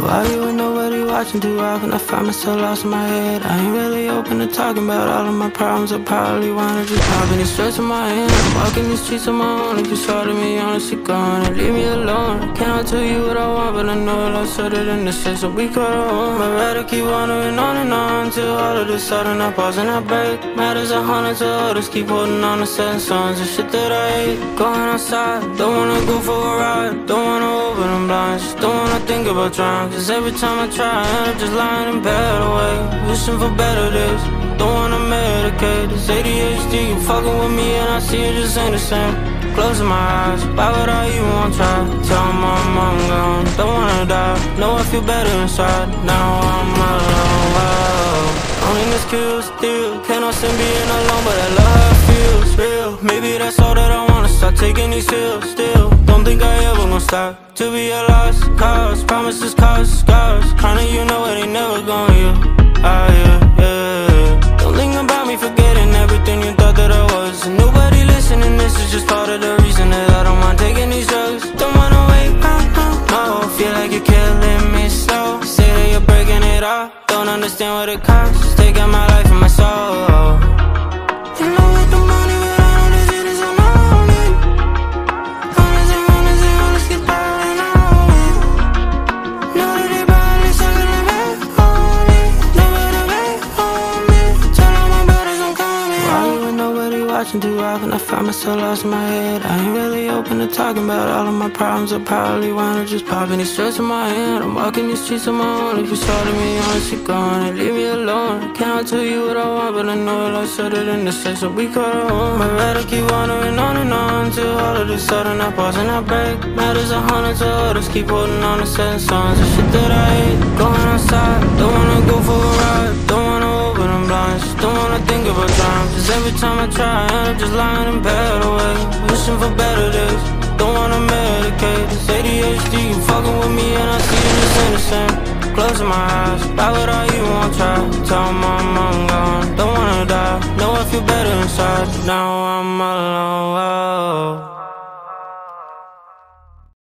Why you with nobody watching too often? I find myself lost in my head. I ain't really open to talking about all of my problems. I probably wanna just pop any stress in my hand. I'm walking these streets on my own. If you to me, honestly gone and leave me alone. I tell you what I want, but I know a lot better than this shit. So we cut home. I'd rather keep wandering on and on till all of this sudden I pause and I break. Matters a hundred to others. Keep holding on to certain songs and shit that I hate. Going outside, don't wanna go for a ride. Don't wanna open them blinds. Don't about trying. Cause every time I try, I up just lying in bed away. Wishing for better days. Don't wanna medicate this ADHD. You fucking with me and I see it just ain't the same. Closing my eyes, why would I even want to try? Tell my mom I'm gone, don't wanna die. Know I feel better inside. Now I'm alone. Whoa. Only this kills still. Cannot stand being alone, but I love how it feels real. Maybe that's all that I wanna start taking these pills. Still, Gonna stop. To be a lost cause, promises cause scars. Kinda you know it ain't never gonna heal. Ah yeah, yeah. Don't think about me forgetting everything you thought that I was. And nobody listening, this is just part of the reason that I don't mind taking these drugs. Don't wanna wake up, no, feel like you're killing me slow. Say that you're breaking it off, don't understand what it costs. Taking my life and my soul. Watching too often? I find myself lost in my head. I ain't really open to talking about all of my problems. I probably wanna just pop any stress in my hand. I'm walking these streets on my own. If you to me, honestly gone and leave me alone. I can't tell you what I want, but I know a lot better in the shit. So we cut home. I'd rather keep wandering on and on till all of this sudden I pause and I break. Matters a hundred to others. Keep holding on to certain songs and shit that I hate. Going outside, don't wanna go for a ride. Don't Cause every time I try, I end up just lying in bed away. Wishing for better days. Don't wanna medicate this ADHD. You fucking with me and I see it just same. Closing my eyes, why would I even want try? Tell mom I'm gone, don't wanna die. Know I feel better inside. Now I'm alone.